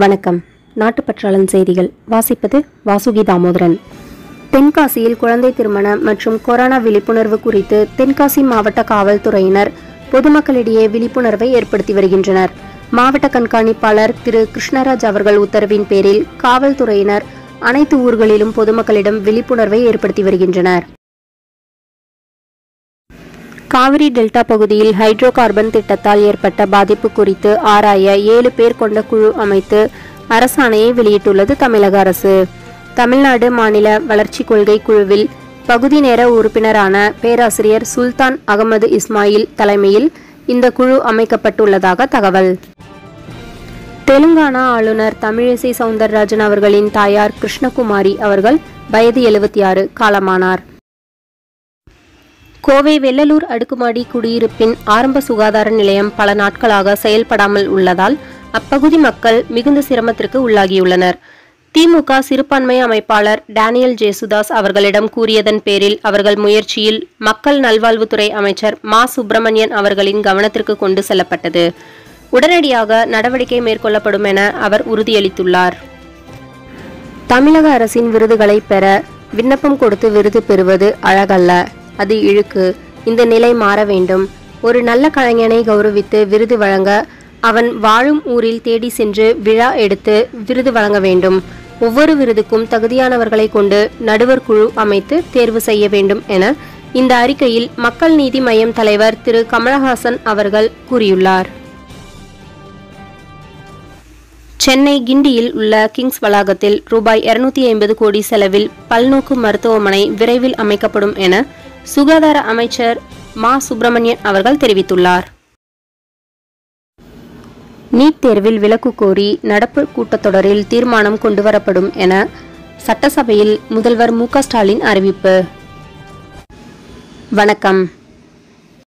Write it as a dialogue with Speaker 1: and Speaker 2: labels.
Speaker 1: வணக்கம். நாட்டுப்பற்றாளன் செய்திகள். வாசிப்பது வாசுகி தாமோதரன். தென்காசியில் குழந்தை திருமண மற்றும் கொரோனா விழிப்புணர்வு குறித்து தென்காசி மாவட்ட காவல்துறையினர் பொதுமக்களிடையே விழிப்புணர்வை ஏற்படுத்தி வருகின்றனர். மாவட்ட கண்காணிப்பாளர் திரு கிருஷ்ணராஜ் அவர்கள் உத்தரவின் பேரில் காவல்துறையினர் அனைத்து ஊர்களிலும் பொதுமக்களிடம் விழிப்புணர்வை ஏற்படுத்தி வருகின்றனர். காவிரி டெல்டா பகுதியில் ஹைட்ரோ கார்பன் திட்டத்தால் ஏற்பட்ட பாதிப்பு குறித்து ஆராய ஏழு பேர் கொண்ட குழு அமைத்து அரசாணையை வெளியிட்டுள்ளது தமிழக அரசு. தமிழ்நாடு மாநில வளர்ச்சி கொள்கை குழுவில் பகுதி நேர உறுப்பினரான பேராசிரியர் சுல்தான் அகமது இஸ்மாயில் தலைமையில் இந்த குழு அமைக்கப்பட்டுள்ளதாக தகவல். தெலுங்கானா ஆளுநர் தமிழிசை சவுந்தரராஜன் அவர்களின் தாயார் கிருஷ்ணகுமாரி அவர்கள் வயது எழுபத்தி ஆறு காலமானார். கோவை வெள்ளலூர் அடுக்குமாடி குடியிருப்பின் ஆரம்ப சுகாதார நிலையம் பல நாட்களாக செயல்படாமல் உள்ளதால் அப்பகுதி மக்கள் மிகுந்த சிரமத்திற்கு உள்ளாகியுள்ளனர். திமுக சிறுபான்மை அமைப்பாளர் டேனியல் ஜேசுதாஸ் அவர்களிடம் கூறியதன் பேரில் அவர்கள் முயற்சியில் மக்கள் நல்வாழ்வுத்துறை அமைச்சர் மா. சுப்பிரமணியன் அவர்களின் கவனத்திற்கு கொண்டு செல்லப்பட்டது. உடனடியாக நடவடிக்கை மேற்கொள்ளப்படும் என அவர் உறுதியளித்துள்ளார். தமிழக அரசின் விருதுகளை பெற விண்ணப்பம் கொடுத்து விருது பெறுவது அழகல்ல. அது இழுக்கு. இந்த நிலை மாற வேண்டும். ஒரு நல்ல கலைஞனை கௌரவித்து விருது வழங்க அவன் வாழும் ஊரில் தேடி சென்று விழா எடுத்து விருது வழங்க வேண்டும். ஒவ்வொரு விருதுக்கும் தகுதியானவர்களை கொண்டு நடுவர் குழு அமைத்து தேர்வு செய்ய வேண்டும் என இந்த அறிக்கையில் மக்கள் நீதி மையம் தலைவர் திரு. கமலஹாசன் அவர்கள் கூறியுள்ளார். சென்னை கிண்டியில் உள்ள கிங்ஸ் வளாகத்தில் ரூபாய் இருநூத்தி ஐம்பது கோடி செலவில் பல்நோக்கு மருத்துவமனை விரைவில் அமைக்கப்படும் என சுகாதார அமைச்சர் மா. சுப்பிரமணியன் அவர்கள் தெரிவித்துள்ளார். நீட் தேர்வில் விலக்கு கோரி நடப்பு கூட்டத்தொடரில் தீர்மானம் கொண்டுவரப்படும் என சட்டசபையில் முதல்வர் மு. க. ஸ்டாலின் அறிவிப்பு. வணக்கம்.